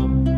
Row,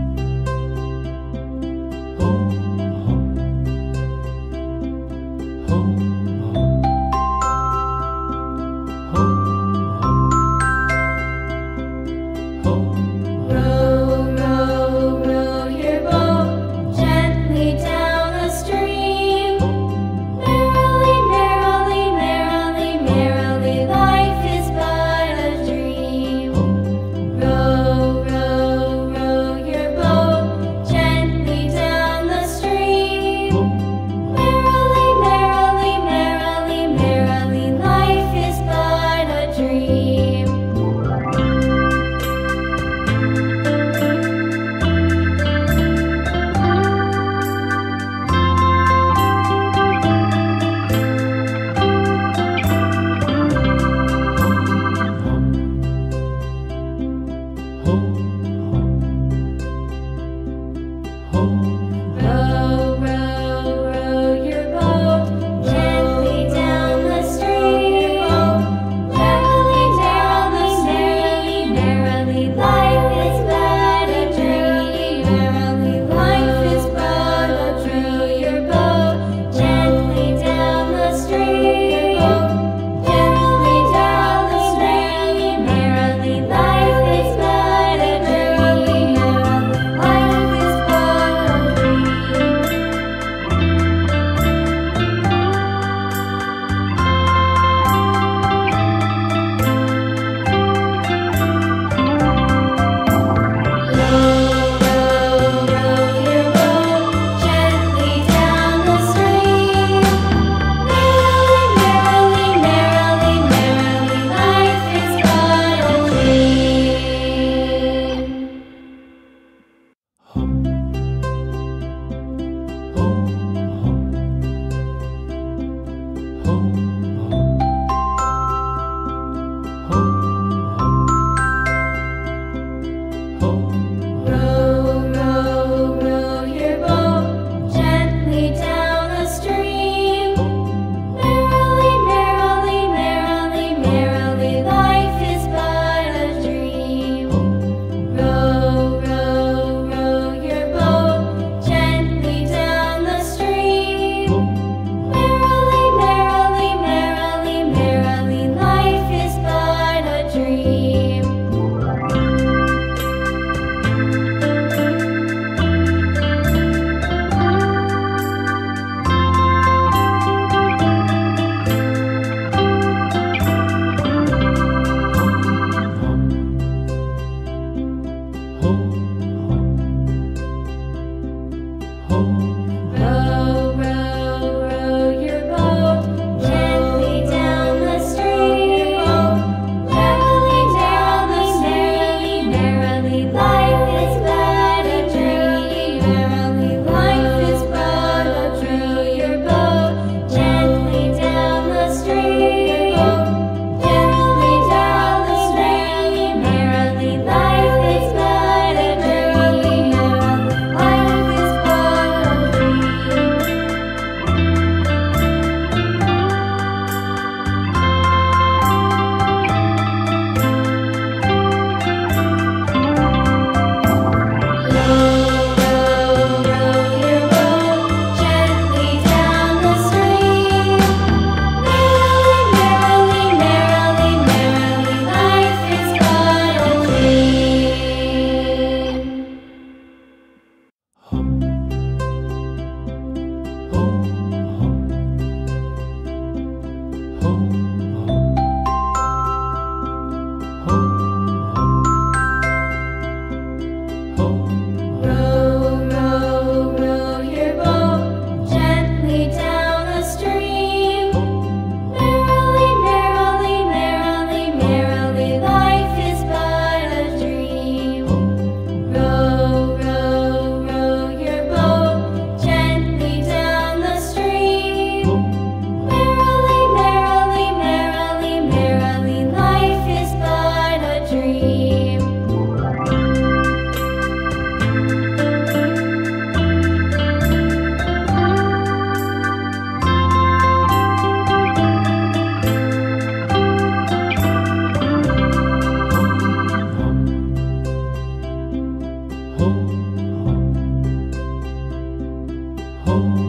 home.